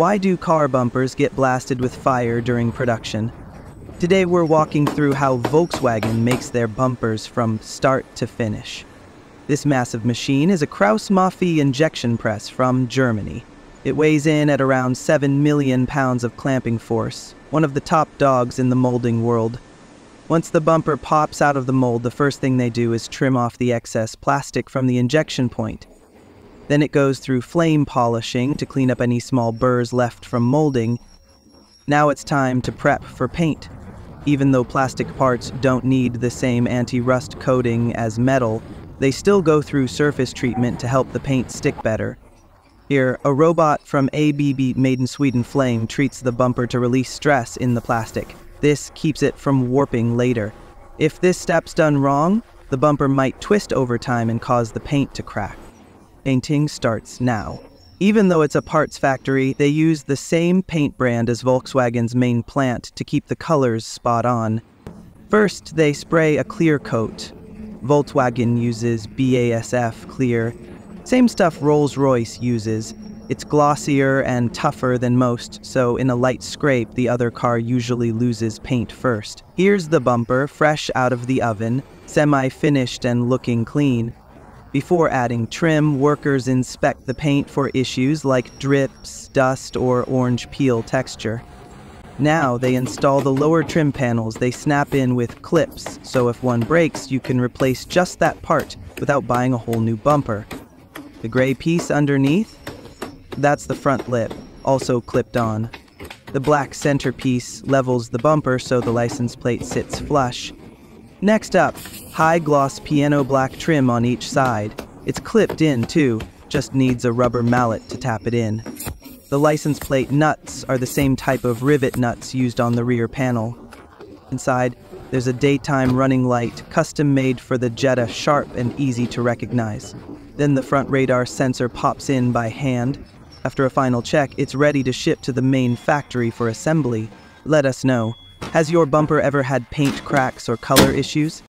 Why do car bumpers get blasted with fire during production? Today we're walking through how Volkswagen makes their bumpers from start to finish. This massive machine is a KraussMaffei injection press from Germany. It weighs in at around 7 million pounds of clamping force, one of the top dogs in the molding world. Once the bumper pops out of the mold, the first thing they do is trim off the excess plastic from the injection point. Then it goes through flame polishing to clean up any small burrs left from molding. Now it's time to prep for paint. Even though plastic parts don't need the same anti-rust coating as metal, they still go through surface treatment to help the paint stick better. Here, a robot from ABB made in Sweden Flame treats the bumper to release stress in the plastic. This keeps it from warping later. If this step's done wrong, the bumper might twist over time and cause the paint to crack. Painting starts now. Even though it's a parts factory, they use the same paint brand as Volkswagen's main plant to keep the colors spot on. First, they spray a clear coat. Volkswagen uses BASF clear, same stuff Rolls Royce uses. It's glossier and tougher than most, so in a light scrape, the other car usually loses paint first. Here's the bumper, fresh out of the oven, semi finished and looking clean. Before adding trim, workers inspect the paint for issues like drips, dust, or orange peel texture. Now they install the lower trim panels they snap in with clips, so if one breaks, you can replace just that part without buying a whole new bumper. The gray piece underneath? That's the front lip, also clipped on. The black centerpiece levels the bumper so the license plate sits flush. Next up, high gloss piano black trim on each side. It's clipped in too, just needs a rubber mallet to tap it in. The license plate nuts are the same type of rivet nuts used on the rear panel. Inside, there's a daytime running light, custom made for the Jetta, sharp and easy to recognize. Then the front radar sensor pops in by hand. After a final check, it's ready to ship to the main factory for assembly. Let us know. Has your bumper ever had paint cracks or color issues?